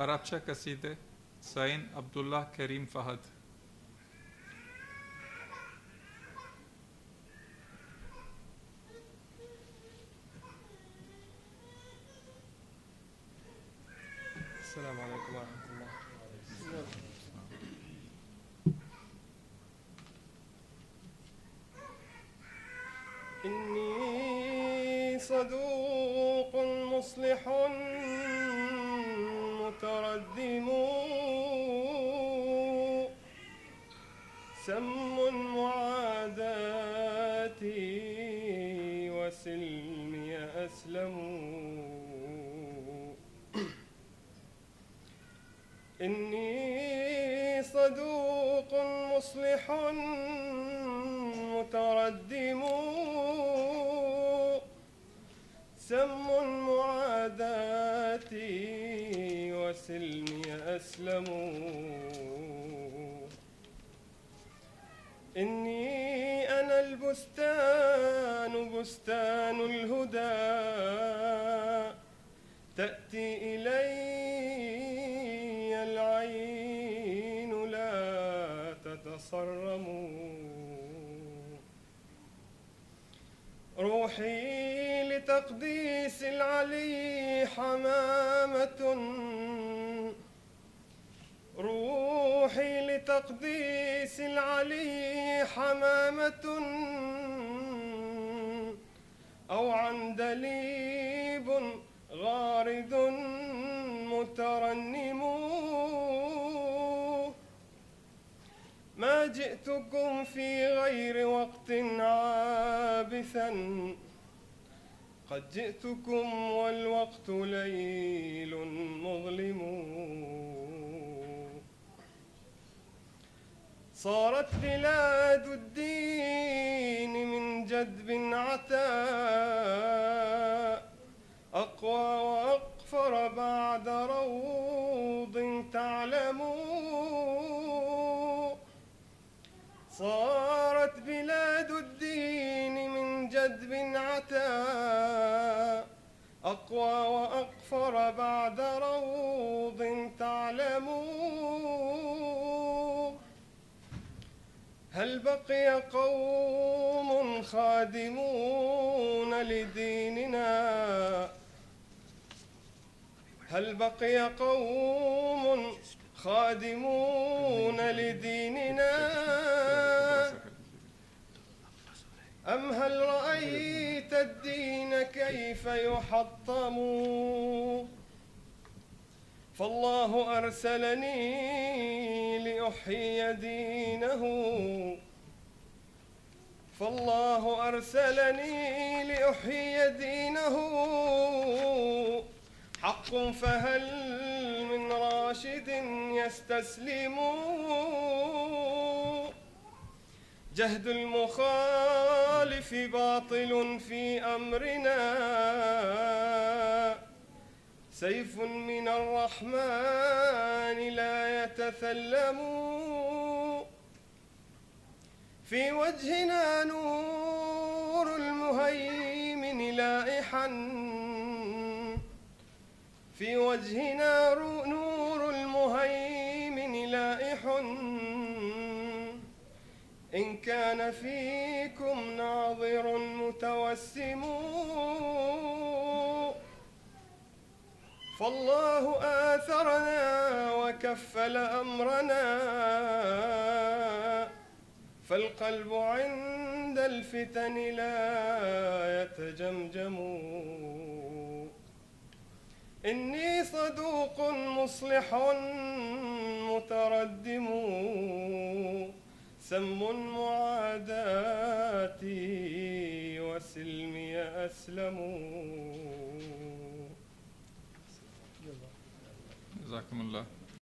عربچہ قصیدے سائن عبداللہ کریم فہد السلام علیکم ورحمت اللہ انی صدوق مصلحن متردم سم معاداتي وسلمي أسلم إني صدوق مصلح متردم. سم معاداتي وسلمي أسلم. إني أنا البستان بستان الهدى. تأتي إلي العين لا تتصرم. روحي لتقديس العلي حمامة روحي لتقديس العلي حمامة أو عندليب غارد مترنم. ما جئتكم في غير وقت عابثا. قد جئتكم والوقت ليل مظلم. صارت بلاد الدين من جدب عتاء أقوى وأقفر بعد روض تعلم صارت بلاد الدين من جدب عتاء أقوى وأقفر بعد روض تعلم هل بقي قوم خادمون لديننا؟ هل بقي قوم خادمون لديننا؟ أم هل رأيت الدين كيف يحطم؟ فالله أرسلني لأحيي دينه فالله أرسلني لأحيي دينه حق فهل من راشد يستسلم؟ جهد المخالف باطل في أمرنا. سيف من الرحمن لا يتثلم في وجهنا نور المهيمن لائحا. في وجهنا نور المهيمن لائح. إن كان فيكم ناظر متوسم. فالله آثرنا وكفل أمرنا. فالقلب عند الفتن لا يتجمجم. إني صدوق مصلح متردم. سم معاداتي وسلمي أسلم. Jazakumullah